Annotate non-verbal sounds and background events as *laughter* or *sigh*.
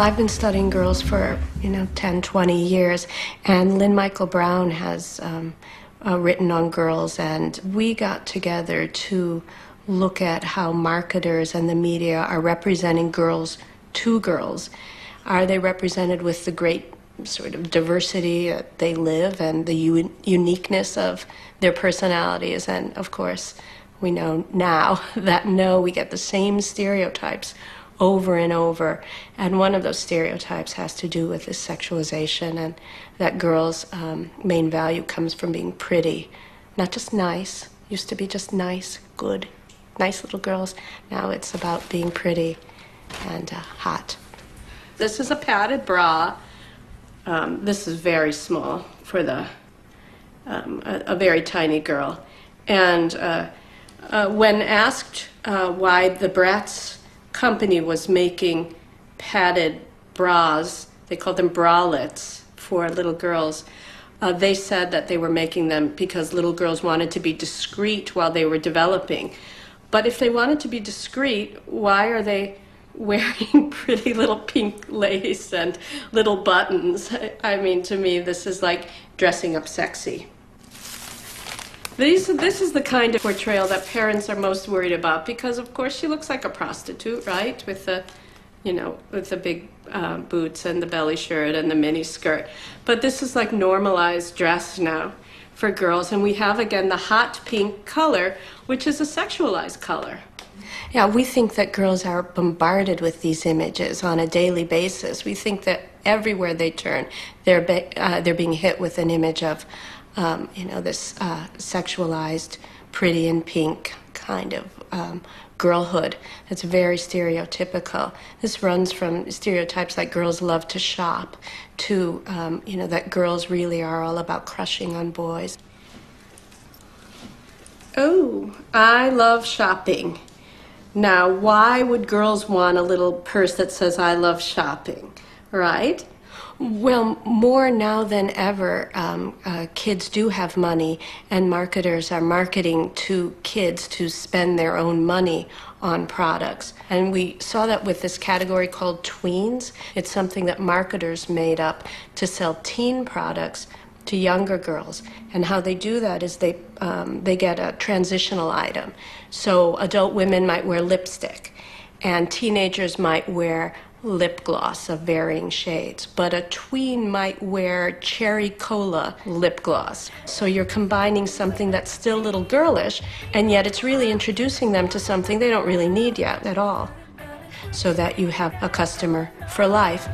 I've been studying girls for, you know, 10, 20 years, and Lyn Mikel Brown has um, uh, written on girls, and we got together to look at how marketers and the media are representing girls to girls. Are they represented with the great sort of diversity that they live and the u- uniqueness of their personalities? And of course, we know now *laughs* that no, we get the same stereotypes over and over. And one of those stereotypes has to do with this sexualization and that girls' um, main value comes from being pretty, not just nice. Used to be just nice, good, nice little girls. Now it's about being pretty and uh, hot. This is a padded bra. Um, this is very small for the um, a, a, very tiny girl. And uh, uh, when asked uh, why the Bratz company was making padded bras, they called them bralettes for little girls. Uh, they said that they were making them because little girls wanted to be discreet while they were developing. But if they wanted to be discreet, why are they *laughs* wearing pretty little pink lace and little buttons? I mean, to me, this is like dressing up sexy. These, this is the kind of portrayal that parents are most worried about because, of course, she looks like a prostitute, right? With the, you know, with the big uh, boots and the belly shirt and the mini skirt. But this is like normalized dress now for girls, and we have again the hot pink color, which is a sexualized color. Yeah, we think that girls are bombarded with these images on a daily basis. We think that everywhere they turn, they're be, uh, they're being hit with an image of um, you know, this uh, sexualized, pretty and pink kind of um, girlhood that's very stereotypical. This runs from stereotypes like girls love to shop to, um, you know, that girls really are all about crushing on boys. Oh, I love shopping. Now, why would girls want a little purse that says I love shopping, right? Well, more now than ever, um, uh, kids do have money, and marketers are marketing to kids to spend their own money on products. And we saw that with this category called tweens. It's something that marketers made up to sell teen products to younger girls. And how they do that is they, um, they get a transitional item. So adult women might wear lipstick, and teenagers might wear lip gloss of varying shades, but a tween might wear cherry cola lip gloss. So you're combining something that's still a little girlish, and yet it's really introducing them to something they don't really need yet at all. So that you have a customer for life